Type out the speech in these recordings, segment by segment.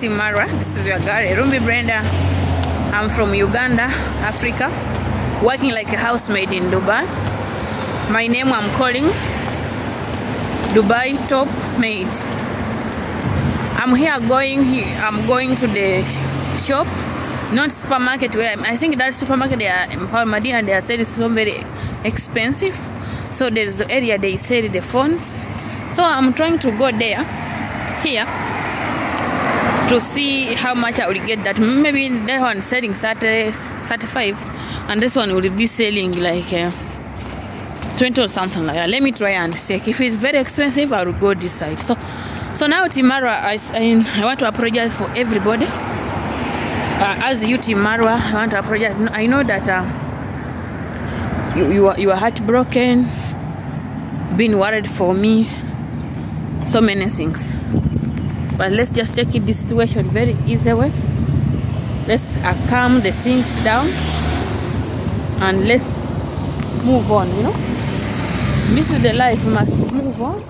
Team Marwa. This is your girl, Rumbi Brenda. I'm from Uganda, Africa, working like a housemaid in Dubai. My name I'm calling Dubai Top Maid. I'm here going here. I'm going to the shop, not supermarket where I'm, I think that supermarket they are in Paul Medina. They are selling so very expensive. So there's the area they sell the phones. So I'm trying to go there, here, to see how much I will get that. Maybe that one selling 30, 35, and this one will be selling like. Uh, 20 or something like that. Let me try and check. If it's very expensive, I will go this side. So, so now Timara, I, I, I want to apologize for everybody. Uh, as you, Team Marwa, I want to apologize. I know that uh, you, you, are, you are heartbroken, been worried for me, so many things. But let's just take it this situation very easy way. Let's uh, calm the things down and let's move on, you know? This is the life we must move on.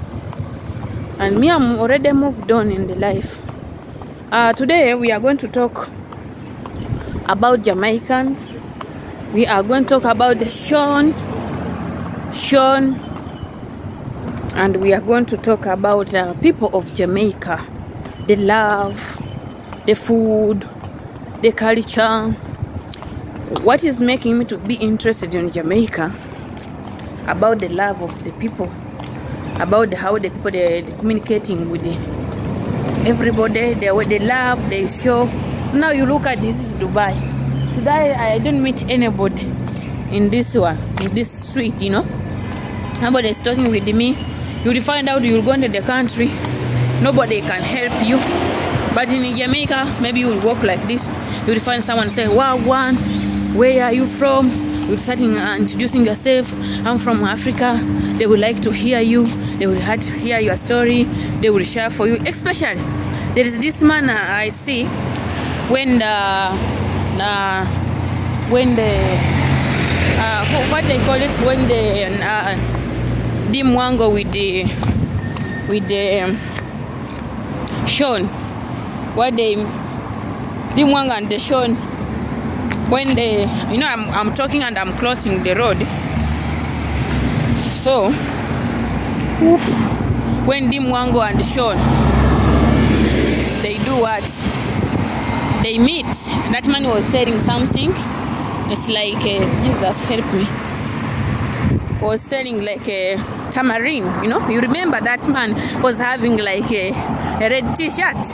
And me i'm already moved on in the life. Uh, today we are going to talk about jamaicans. We are going to talk about the sean sean and we are going to talk about uh, people of jamaica the love the food the culture. What is making me to be interested in jamaica? About the love of the people. About how the people they, they communicating with the, everybody. The way they love they show. Now you look at this is dubai. Today i don't meet anybody in this one in this street you know. Nobody is talking with me. You will find out you'll go into the country nobody can help you. But in jamaica maybe you will walk like this. You will find someone say wow one where are you from? You starting uh, introducing yourself. I'm from africa. They would like to hear you. They will like to hear your story. They will share for you. Especially there is this man uh, i see when the uh, when the uh, what they call it when the uh, Dee Mwango with the with the um, Sean. What they Dee Mwango and the Sean when they you know I'm, I'm talking and i'm crossing the road. So when Dee Mwango and sean they do what? They meet. That man was selling something. It's like uh, jesus help me. Was selling like a tamarind you know? You remember that man was having like a, a red t-shirt.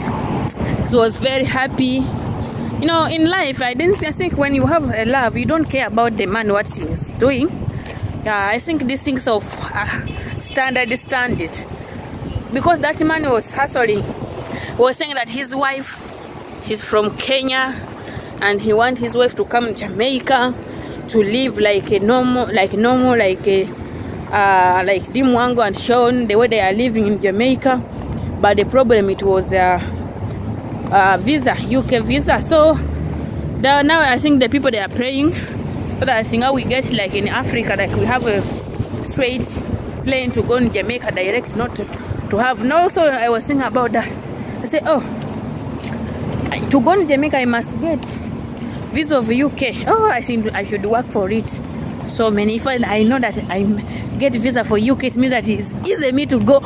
So was very happy. You know in life i didn't i think when you have a love you don't care about the man what he is doing. Yeah i think these things of uh, standard standard. Because that man was hustling. Was saying that his wife she's from kenya and he want his wife to come to jamaica to live like a normal like normal like a uh, like Dee Mwango and sean the way they are living in jamaica but the problem it was uh, uh, visa, UK visa. So now I think the people they are praying, but I think how we get like in Africa, like we have a straight plane to go in Jamaica direct, not to, to have. No, so I was thinking about that. I said, oh, to go in Jamaica, I must get visa of UK. Oh, I think I should work for it. So many. If I, I know that I get visa for UK, it means that it's easy me to go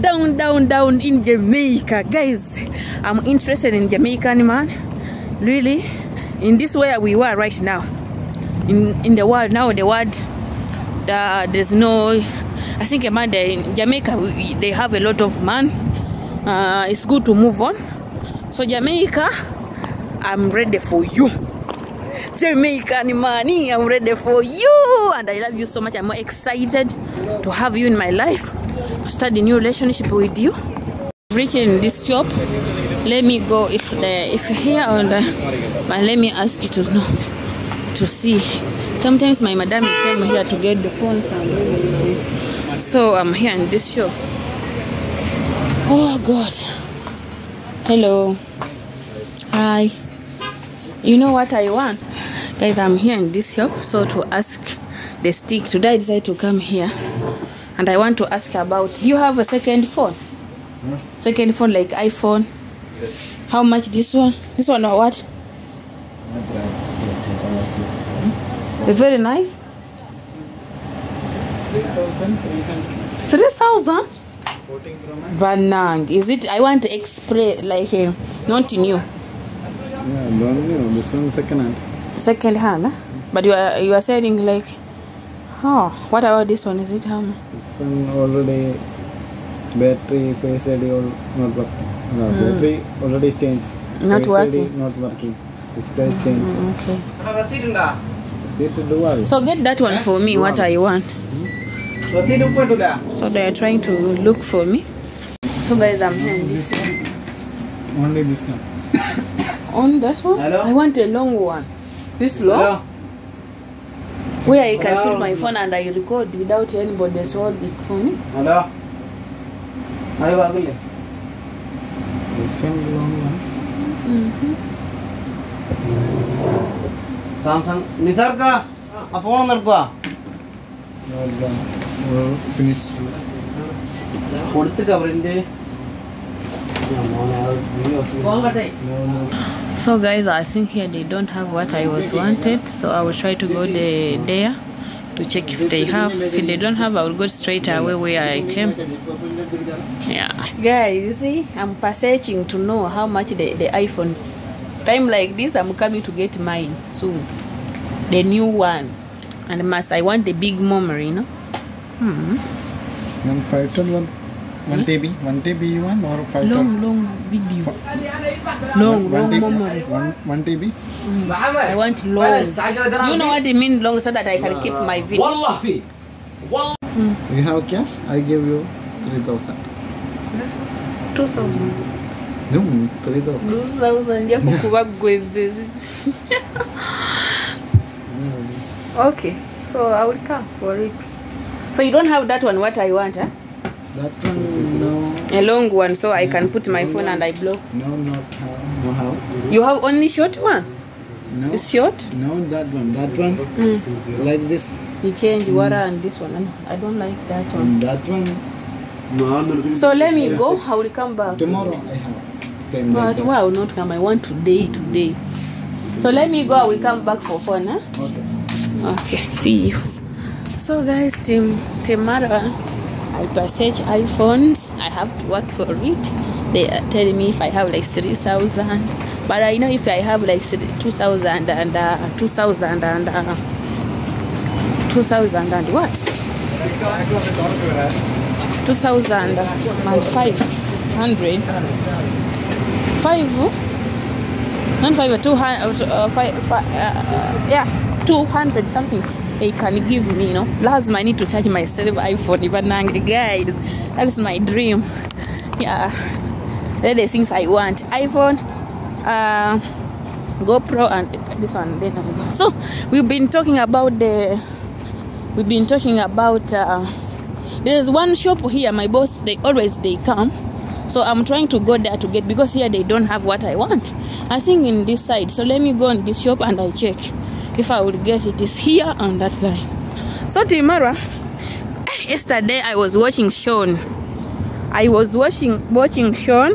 down down down in jamaica. Guys i'm interested in jamaican man. Really? In this where we were right now. In in the world now the world uh, there's no i think a man in jamaica we, they have a lot of man. Uh, it's good to move on. So jamaica i'm ready for you Jamaican money, I'm ready for you, and I love you so much. I'm more excited to have you in my life to start a new relationship with you. Reaching this shop, let me go if the if here on the but let me ask you to know to see. Sometimes my madam come here to get the phone from so I'm here in this shop. Oh God. Hello. Hi. You know what I want? Guys, I'm here in this shop so to ask the stick. Today I decided to come here and I want to ask about do you have a second phone? Second phone like iPhone? Yes. How much this one? This one or what? It's very nice. 3,300. Three thousand. 14 Pro Max. Banang. Is it? I want to express like uh, not new, Yeah, don't know. This one second hand. second hand. Huh? But you are you are selling like. Oh, what about this one? Is it how much? This one already battery face ID all not working. No, battery already changed. Not face working. ID not working. Display changed. Mm, okay. So get that one for me. What I want. So they are trying to look for me. So guys, I'm here Only this one on that one. Hello? I want a long one. This long. Where I can put my phone and I record without anybody saw the phone. Hello അത് പറഞ്ഞില്ലേ This one long one. Samsung നിസാർക്ക ആ phone ഒന്ന് എടുക്കുക All done. All finished. കൊടുത്ത് കവറിന്റെ phone കട്ടേ No, no. So guys, I think here they don't have what I was wanted. So I will try to go the- there to check if they have. If they don't have, I will go straight away where I came. Yeah. Guys, you see, I'm searching to know how much the, the iPhone. Time like this, I'm coming to get mine soon. The new one. And must I want the big memory, you know? hmm. 1 TB? 1 TB one or 5 Long, long video. F long, one, long memory. 1 TB? Mm. I want long. You know what they mean long so that I can keep my video. Wallahi! Mm. You have cash? I give you 3,000. 2,000. No, 3,000. 2,000 ya kukubagwezezi. Okay, so I will come for it. So you don't have that one, what I want, huh? That one no, A long one, so I can put my phone and I blow. no, not how, no how. You have only short one. No, It's short. no, that one. That one Mm. like this. You change water and this one. and I don't like that one. And that one So let me go. I will come back. tomorrow I have same like But that. why I will not come? I want today, today. So let me go. I will come back for fun, huh? Okay. Okay, see you. So guys, Tim Temara, I purchase iPhones. I have to work for it. They are telling me if I have like three thousand, but I know if I have like two thousand and uh, two thousand and uh, two thousand and what? Two thousand and five hundred. Five. Not five, two hundred, uh, five, five, uh, yeah, two hundred something. They can give me, you know. Last, I need to charge myself iPhone. Even now, guys, that is my dream. Yeah, that the things I want. iPhone, uh, GoPro, and this one. Then. So we've been talking about the. We've been talking about. Uh, there's one shop here. My boss, they always they come. So I'm trying to go there to get because here they don't have what I want. I think in this side. So let me go in this shop and I check if I would get it. Is here on that line. So Timara, yesterday I was watching Sean. I was watching watching Sean.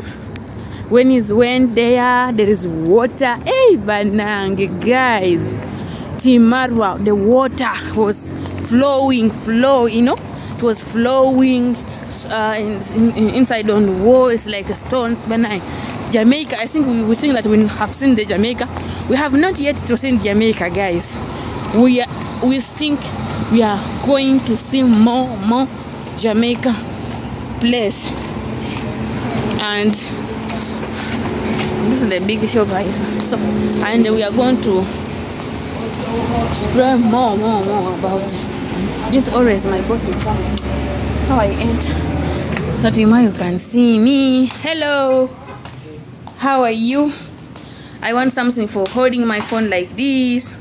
When he's went there, there is water. Hey, banang guys. Team Marwa, the water was flowing, flow, you know, it was flowing uh, in, in, inside on the walls like stones. Benign. Jamaica, I think we, we think that we have seen the Jamaica. We have not yet to see Jamaica, guys. We are, we think we are going to see more, more Jamaica place. And this is the big show, guys. so and we are going to spread more more more about this always my boss is coming how i enter That you can see me hello how are you i want something for holding my phone like this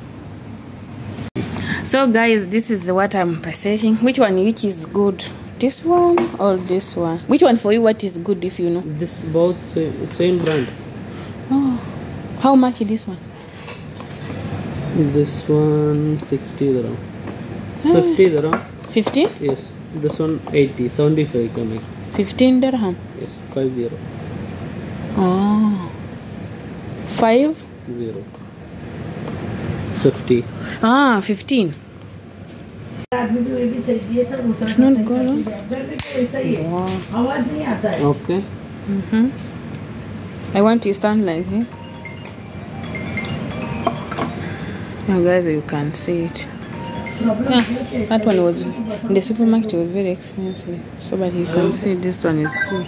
so guys this is what i'm purchasing which one which is good this one or this one which one for you what is good if you know This both same, same brand. oh how much is this one This one 60 dirham. Ah. 50 dirham. 50 Yes. This one 80. 75 coming. 15 dirham Yes. 50. Oh Five. Zero. Fifty. Ah, 15. It's not going Wow. Okay. Mm-hmm. I want to stand like here. Now, guys, you can see it. Yeah, that one was in the supermarket. It was very expensive. So, but you can see this one is good.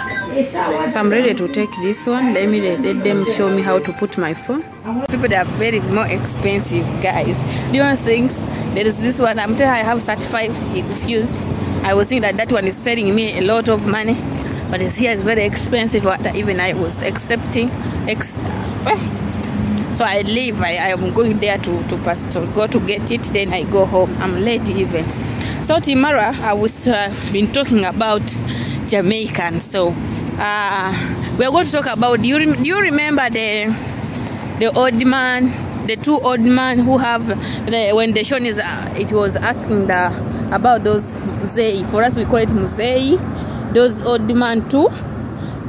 So I'm ready to take this one. Let me let them show me how to put my phone. People that are very more expensive, guys. Do you know things? There is this one. I'm telling I have 35. He refused. I was thinking that that one is selling me a lot of money, but it's here is very expensive. What even I was accepting. Ex- so I leave. I, am going there to to pass to go to get it. Then I go home. I'm late even. So tomorrow I was uh, been talking about Jamaican. So uh, we're going to talk about. Do you do you remember the the old man, the two old man who have the, when the show is uh, it was asking the about those mzee. For us, we call it mzee. Those old man too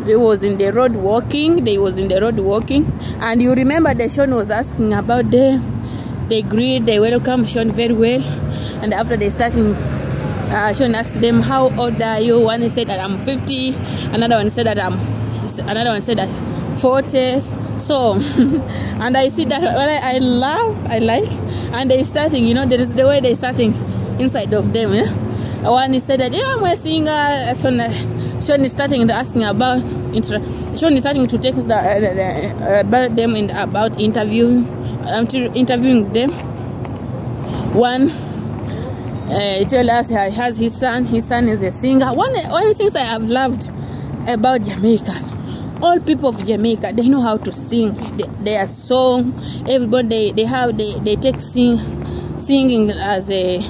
they was in the road walking they was in the road walking. And you remember the Sean was asking about them they greet they welcome Sean very well. And after they starting uh, Sean asked them how old are you? One said that I'm 50 another one said that I'm another one said that 40 so and I see that what I, I love I like. And they starting you know there is the way they starting inside of them yeah? One he said that yeah I'm a singer. Sean, Sean is starting to asking about inter- Sean is starting to text uh, uh, about them and about interviewing um, interviewing them. One uh, tell us he has his son. His son is a singer. One one of the things I have loved about Jamaica. All people of Jamaica they know how to sing. They, their song everybody they, they have they, they take sing, singing as a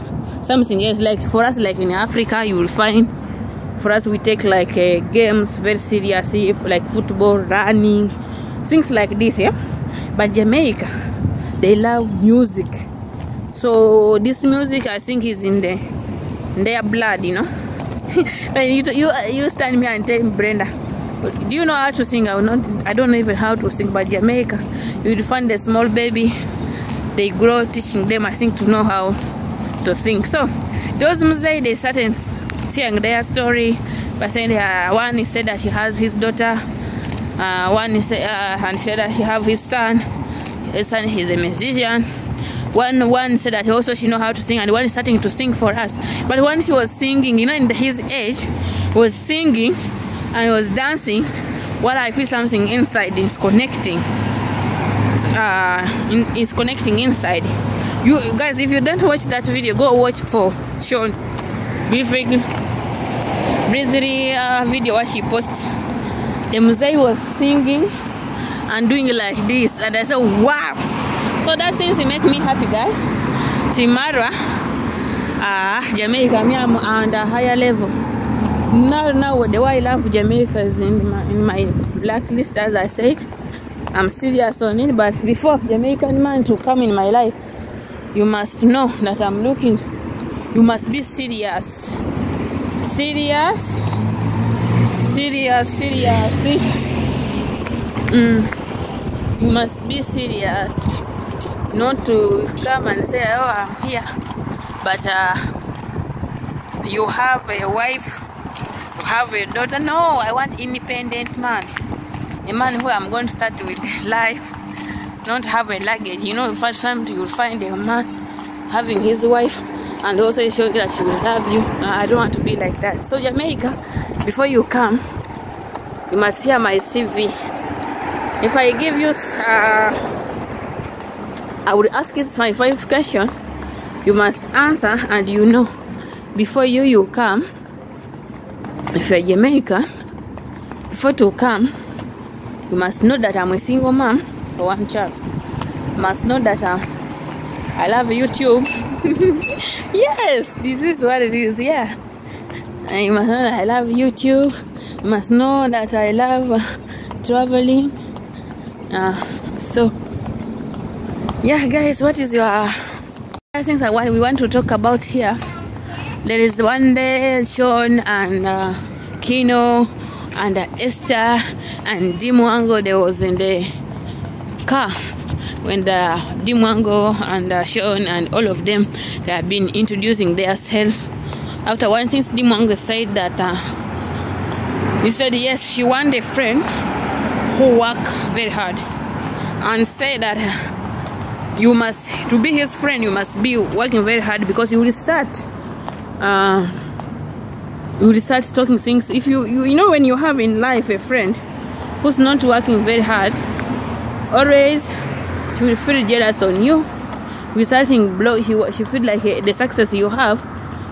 something else like for us like in africa you will find for us we take like uh, games very seriously like football running things like this yeah. But jamaica they love music. So this music i think is in the in their blood you know. And you, you you stand me and tell me brenda do you know how to sing? I not i don't know even how to sing but jamaica you will find a small baby they grow teaching them i think to know how to think. So those Mzee they started telling their story by saying uh, one is said that she has his daughter, uh, one is uh, and said that she have his son. His son is a musician. One one said that also she know how to sing, and one is starting to sing for us. But when she was singing, you know, in his age, was singing and was dancing. While I feel something inside is connecting. Uh, in, is connecting inside you guys if you don't watch that video go watch for Sean. Breezy uh, video what she post the Mzee was singing and doing like this and I said wow. So that to make me happy guys Timara uh, Jamaica me I'm on the higher level. Now now the way I love Jamaica is in my, in my blacklist as I said. I'm serious on it but before Jamaican man to come in my life you must know that I'm looking. You must be serious. Serious. Serious, serious. See? Mm. You must be serious. Not to come and say, oh, I'm here. But uh, you have a wife, you have a daughter. No, I want independent man. A man who I'm going to start with life not have a luggage. You know, first time you will find a man having his wife and also showing that she will love you. Uh, I don't want to be like that. So Jamaica, before you come, you must hear my CV. If I give you, uh, I would ask you my five question. You must answer, and you know, before you you come. If you're Jamaican, before to come, you must know that I'm a single mom one child. Must know that uh, I love YouTube. yes, this is what it is. Yeah, I must know that I love YouTube. Must know that I love uh, traveling. Uh, so, yeah, guys, what is your things I we want to talk about here? There is one day Sean and uh, Kino and uh, Esther and Dee Mwango. They was in the car when the Dee Mwango and uh, Sean and all of them they have been introducing themselves. After one since Dee Mwango said that uh, he said yes she want a friend who work very hard and say that you must to be his friend you must be working very hard because you will start uh, you will start talking things if you, you you know when you have in life a friend who's not working very hard always she will feel jealous on you. With starting blow she, she feel like the success you have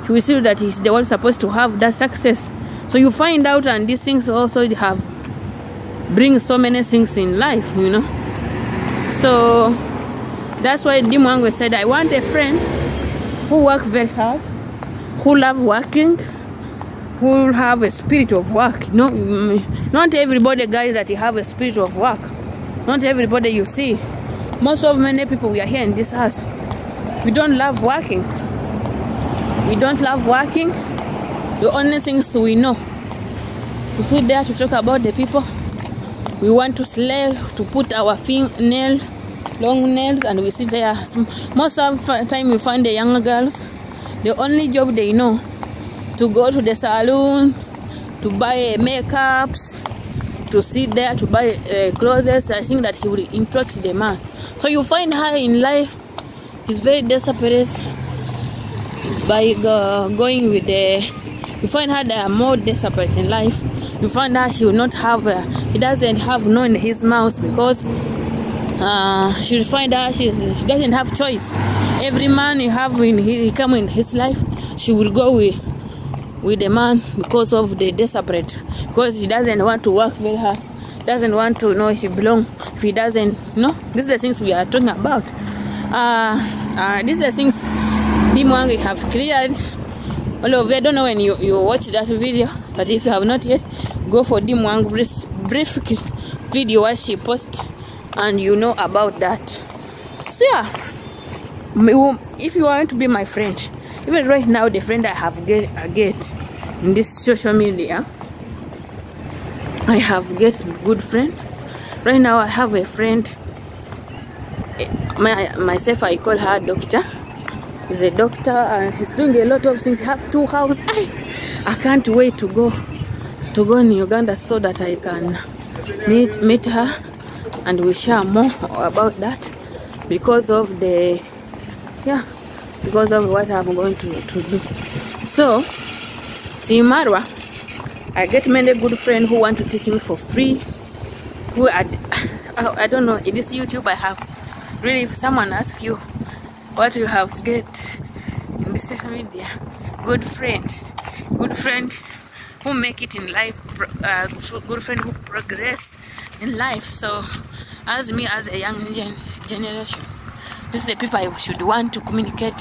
she will feel that he's the one supposed to have that success. So you find out and these things also have bring so many things in life you know. So that's why Dee Mwango said I want a friend who work very hard who love working who have a spirit of work. No mm, not everybody guys that have a spirit of work not everybody you see. Most of many people we are here in this house. We don't love working. We don't love working. The only things we know. We sit there to talk about the people. We want to slay to put our fin nails long nails and we sit there. Most of the time you find the younger girls. The only job they know to go to the salon to buy makeups to sit there to buy uh, clothes. I think that she will interrupt the man. So you find her in life is very desperate by go, going with the you find her that are more desperate in life. You find her she will not have uh, he doesn't have no in his mouth because uh, she'll find her she's, she doesn't have choice. Every man you have in he come in his life she will go with with the man because of the desperate because he doesn't want to work very hard doesn't want to know if he belong if he doesn't you know these are the things we are talking about. Uh, uh these are the things Dee Mwango have cleared. All of you I don't know when you, you watch that video but if you have not yet go for Dee Mwango brief, brief video what she post and you know about that. So yeah. If you want to be my friend even right now the friend i have get I get in this social media i have get good friend. Right now i have a friend eh, my myself i call her doctor. Is a doctor and she's doing a lot of things. Have two houses I, I can't wait to go to go in uganda so that i can meet meet her and we share more about that because of the yeah because of what I'm going to, to do. So, Team Marwa, I get many good friends who want to teach me for free. Who I, I don't know, it is YouTube I have. Really, if someone asks you what you have to get in this social media, good friend, good friend who make it in life, uh, good friend who progress in life. So, as me as a young gen generation, this is the people I should want to communicate.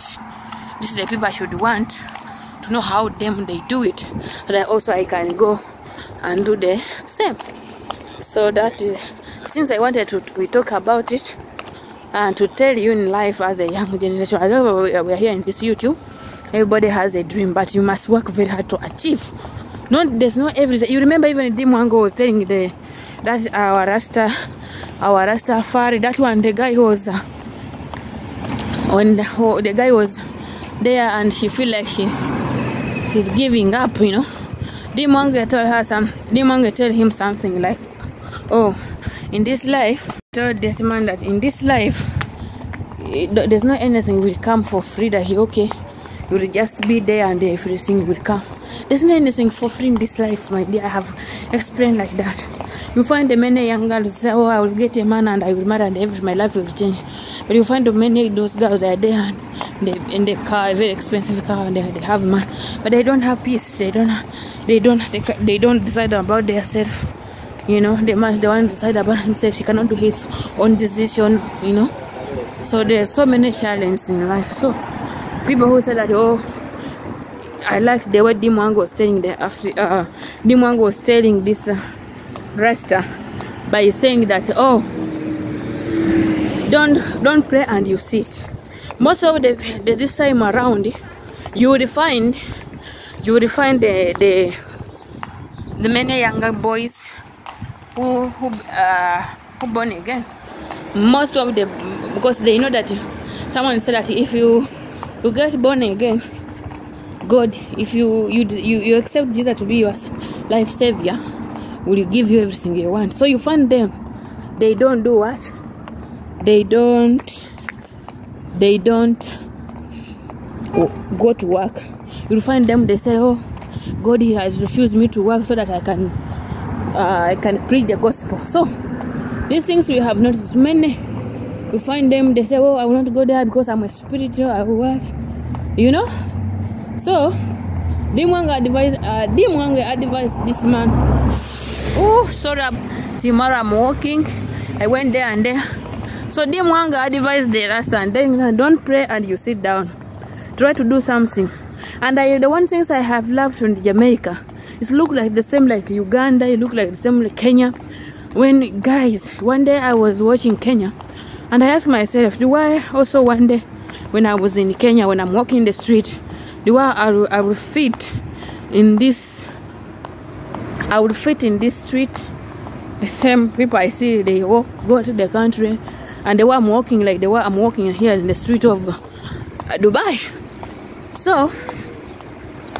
This is the people I should want to know how them they do it. So that also I can go and do the same. So that is, since I wanted to we talk about it and to tell you in life as a young generation, I know we are here in this YouTube. Everybody has a dream, but you must work very hard to achieve. No, there's no everything. You remember even Dee Mwango was telling the that our Rasta, our rasta Rastafari, that one, the guy who was. Uh, when the, the guy was there and she feel like she he's giving up you know. Dee Mwango told her some Dee Mwango told him something like oh in this life told that man that in this life eh, it, there's not anything will come for free that he okay you will just be there and everything will come. There's not anything for free in this life my dear. I have explained like that. You find the many young girls say oh i will get a man and i will marry and every my life will change but you find many those girls that they are they in the car, very expensive car, and they, they have money, but they don't have peace. They don't, they don't, they, they don't decide about themselves. You know, the man, the one decide about himself. She cannot do his own decision. You know, so there's so many challenges in life. So people who say that, oh, I like the way Dee Mwango was telling the after uh, Dee Mwango was telling this uh, Rasta by saying that, oh don't don't pray and you sit. Most of the, the this time around you would find you would find the the, the many younger boys who who uh, who born again. Most of the because they know that someone said that if you you get born again god if you you you, you accept jesus to be your life savior will give you everything you want. So you find them they don't do what they don't they don't go to work. You'll find them they say oh god he has refused me to work so that i can uh, i can preach the gospel. So these things we have noticed. Many you find them they say oh i will not go there because i'm a spiritual i will work. You know? So Dee Mwango advise uh, Dee Mwango advise this man. Oh sorry tomorrow i'm walking. I went there and there so Dee Mwango advised the rasta and then uh, don't pray and you sit down. Try to do something. And I, the one things i have loved from jamaica it look like the same like uganda it look like the same like kenya. When guys one day i was watching kenya and i asked myself do i also one day when i was in kenya when i'm walking the street do i i will, I will fit in this i would fit in this street the same people i see they walk go to the country and the way i'm walking like the way i'm walking here in the street of uh, dubai. So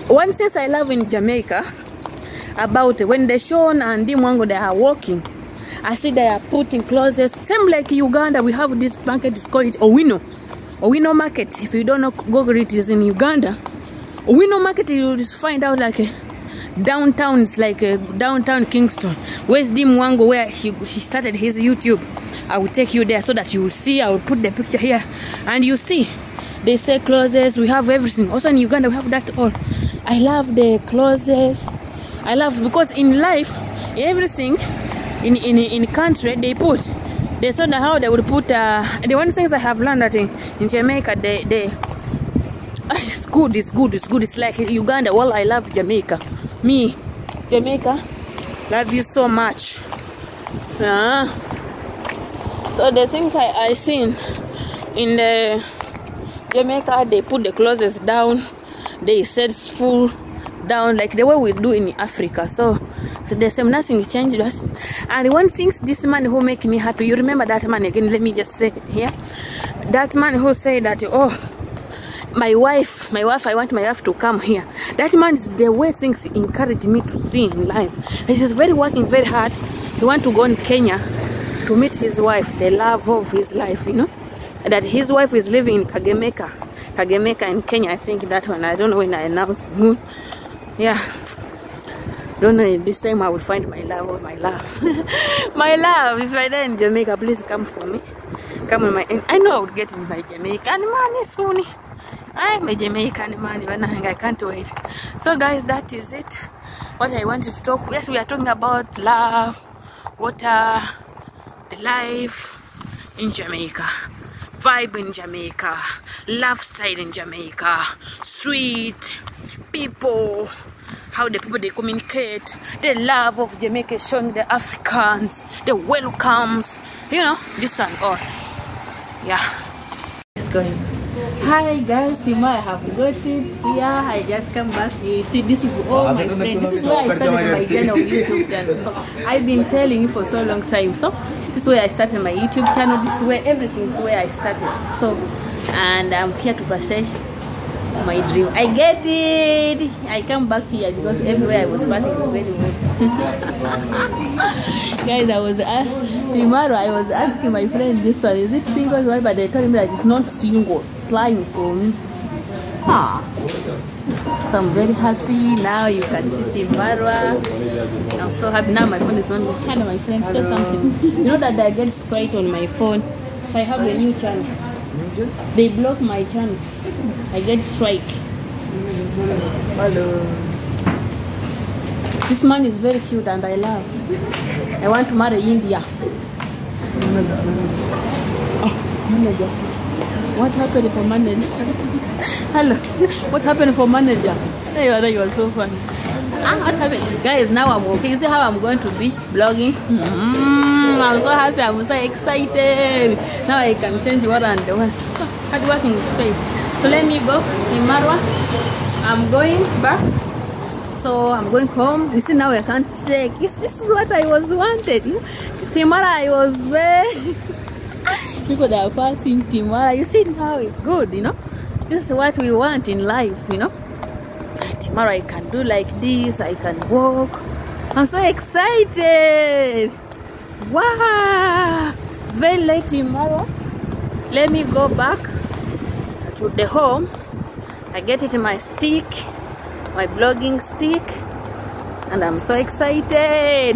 one thing i love in jamaica about when they shown and Dee Mwango they are walking I see they are putting clothes same like Uganda we have this market it's called it Owino. Owino market if you don't know Google it is in Uganda. Owino market you just find out like a downtown it's like a downtown Kingston. Where's Dee Mwango where he, he started his YouTube I will take you there so that you will see. I will put the picture here. And you see they sell clothes we have everything. Also in Uganda we have that all. I love the clothes. I love because in life everything in in in country they put. They saw how they would put uh, the one things I have learned that in, in Jamaica they they uh, it's good it's good it's good. It's like Uganda well I love Jamaica. Me Jamaica love you so much. Yeah so the things I I seen in the Jamaica they put the clothes down they said full down like the way we do in Africa. So, so the same nothing changed us. And one thing this man who make me happy, you remember that man again, let me just say here. That man who said that, oh, my wife, my wife, I want my wife to come here. That man is the way things encourage me to see in life. He is very working very hard. He want to go in Kenya to meet his wife, the love of his life, you know. That his wife is living in Kakamega. Kakamega in Kenya, I think that one. I don't know when I announced yeah don't know this time i will find my love or my love my love if i die in jamaica please come for me come on my and i know i would get in my jamaican money soon i'm a jamaican money i can't wait so guys that is it what i wanted to talk yes we are talking about love water the life in jamaica vibe in jamaica lifestyle in jamaica sweet people how the people they communicate the love of jamaica showing the africans the welcomes you know this and all. Yeah. It's going hi guys Tima, i have got it here. I just come back. You see this is all my friends. this is where i started my youtube channel. So i've been telling you for so long time. So this is where i started my youtube channel. This is where everything is where i started. So and i'm here to partage my dream. I get it. I come back here because everywhere i was passing is very good guys i was uh, tomorrow i was asking my friend this one is it single? Why? But they told me that it's not single lying ah so i'm very happy now you can see Timbarwa. i'm so happy now my phone is on hello my friend say something you know that i get sprite on my phone i have a new channel they block my channel I get strike. Hello. This man is very cute and I love. I want to marry India. Oh. What happened for manager? Hello. What happened for manager? Hey, are, you are so funny. Ah, what happened? Guys, now I'm okay. You see how I'm going to be blogging? Mm, I'm so happy. I'm so excited. Now I can change what and what. Hard working is paid. So let me go in Marwa. I'm going back. So I'm going home. You see now I can't check. This, this is what I was wanted. Timara, I was very people that are passing Timara. You see how it's good, you know? This is what we want in life, you know? Ah, tomorrow I can do like this, I can walk. I'm so excited. Wow. It's very late tomorrow. Let me go back to the home. I get it in my stick, my blogging stick. And I'm so excited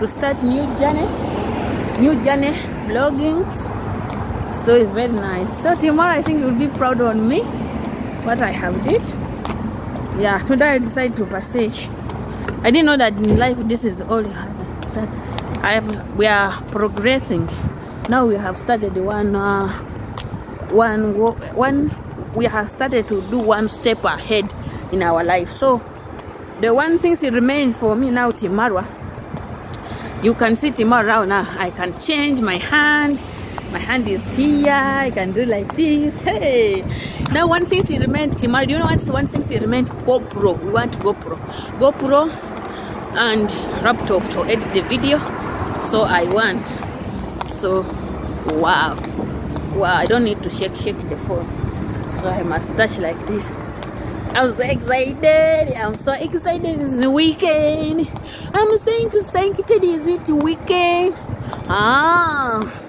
to start new journey. New journey blogging. So it's very nice. So tomorrow I think you'll be proud on me what I have did. Yeah today i decided to passage. I didn't know that in life this is all that i have, we are progressing. Now we have started one uh, one one we have started to do one step ahead in our life. So the one thing that remains for me now tomorrow you can see tomorrow now i can change my hand my hand is here i can do like this. Hey! Now one thing she remained tomorrow do you know what one thing she remained? Gopro. We want gopro. Gopro and laptop to edit the video. So i want. So wow. Wow i don't need to shake shake the phone. So i must touch like this. I'm so excited. I'm so excited. It's the weekend. I'm thank it is it weekend. Ah,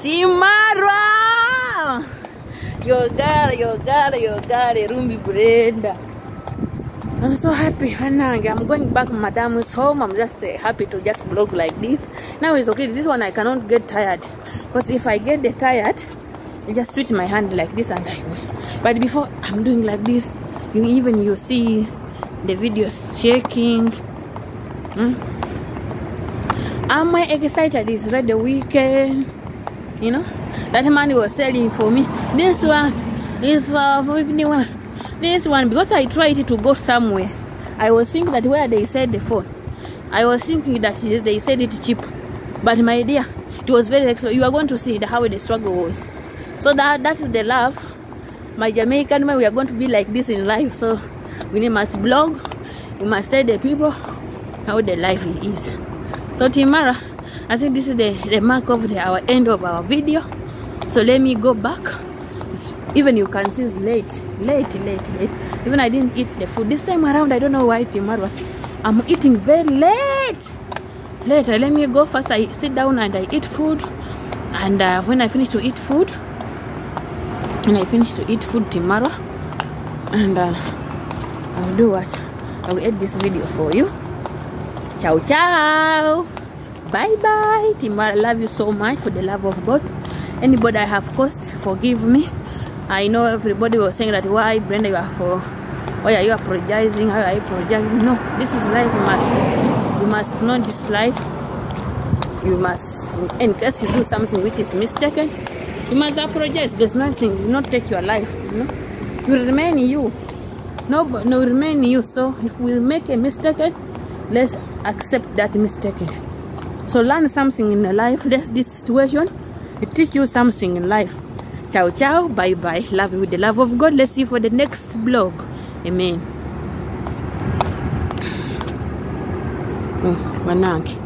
Timara. You got it. Rumbi Brenda. I'm so happy. Hanange. I'm going back madam's home. I'm just uh, happy to just vlog like this. Now it's okay. This one I cannot get tired. Because if I get the tired, I just switch my hand like this and I will. But before I'm doing like this, you even you see the videos shaking. Hmm? I'm uh, excited. It's ready the weekend. You know, that man was selling for me. This one is for 51. This one, because I tried to go somewhere, I was thinking that where they said the phone, I was thinking that they said it cheap. But my dear, it was very expensive. You are going to see the, how the struggle was. So that that is the love. My Jamaican man, we are going to be like this in life. So we must blog, we must tell the people how the life is. So Timara, I think this is the, the mark of the, our end of our video. So let me go back. Even you can see it's late, late, late, late. Even I didn't eat the food this time around. I don't know why Timara. I'm eating very late. Later, let me go first. I sit down and I eat food. And uh, when I finish to eat food, when I finish to eat food tomorrow, and uh, I'll do what? I will edit this video for you. Ciao, ciao. Bye bye. Timara, I love you so much for the love of God. Anybody I have caused, forgive me. I know everybody was saying that why Brenda you are for why are you apologizing? How are you apologizing? No, this is life you must you must know this life. You must in case you do something which is mistaken, you must apologize. There's nothing, you not take your life, you know. You remain you. No, no, remain you. So if we make a mistake, let's accept that mistake. So learn something in life. That's this situation. It teach you something in life. Ciao, ciao. Bye, bye. Love you with the love of God. Let's see for the next blog. Amen. Oh, Wanange.